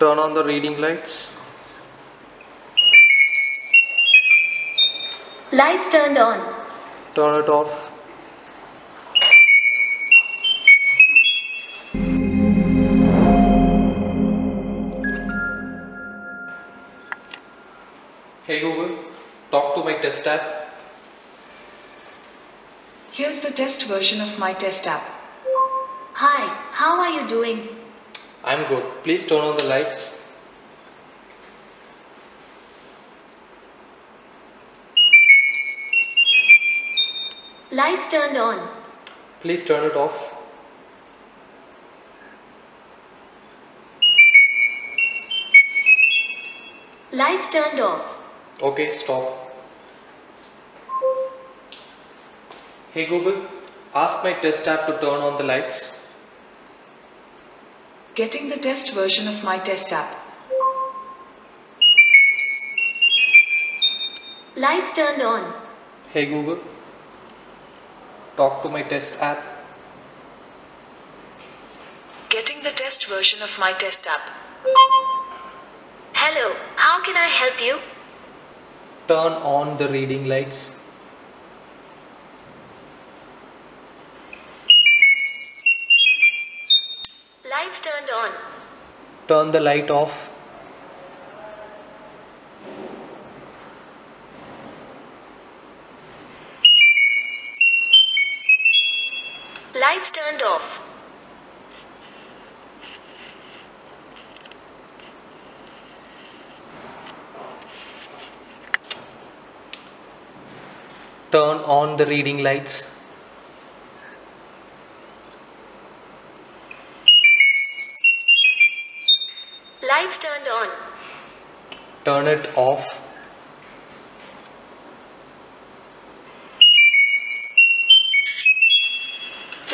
Turn on the reading lights. Lights turned on. Turn it off. Hey Google, talk to my test app. Here's the test version of my test app. Hi, how are you doing? I'm good. Please turn on the lights. Lights turned on. Please turn it off. Lights turned off. Okay, stop. Hey Google, ask my test app to turn on the lights. Getting the test version of my test app. Lights turned on. Hey Google, talk to my test app. Getting the test version of my test app. Hello, how can I help you? Turn on the reading lights. Lights turned on. Turn the light off. Lights turned off. Turn on the reading lights. Lights turned on. Turn it off.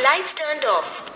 Lights turned off.